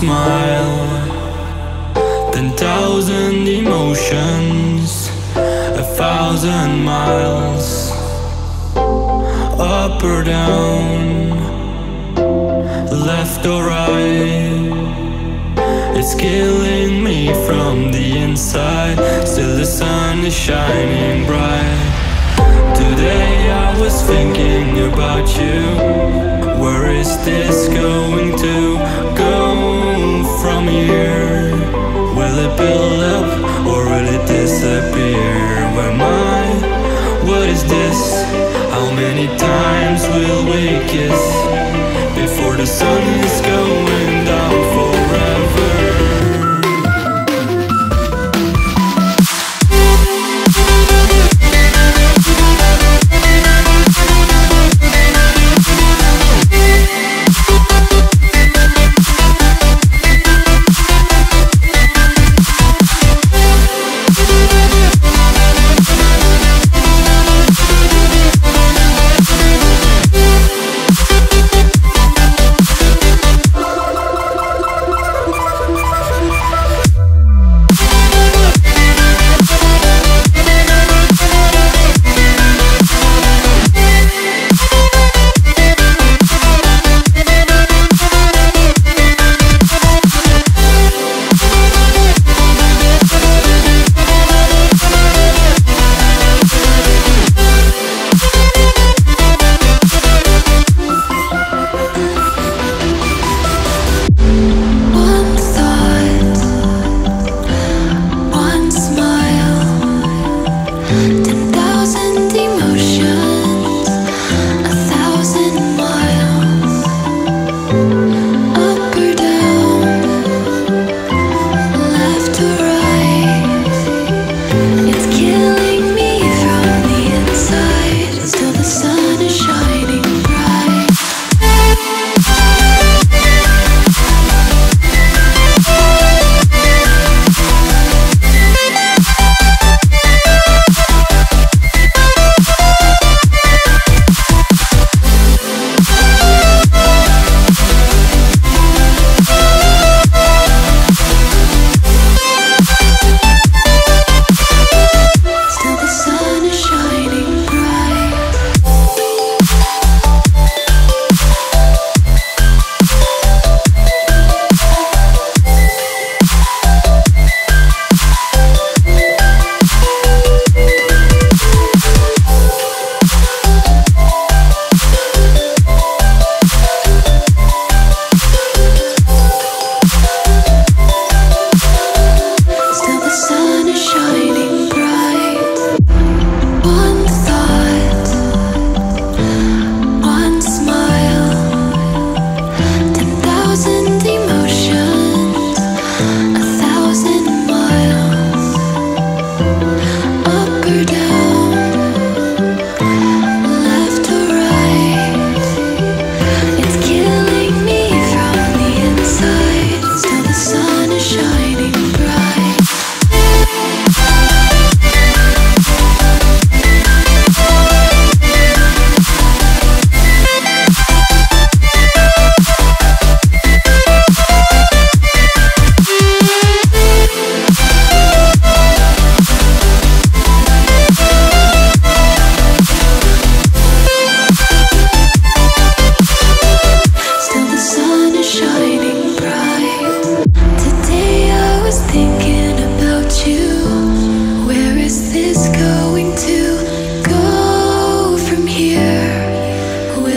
smile Ten thousand emotions A thousand miles Up or down Left or right. It's killing me from the inside. Still the sun is shining bright. Today I was thinking about you. Where is this going to many times will we kiss before the sun is going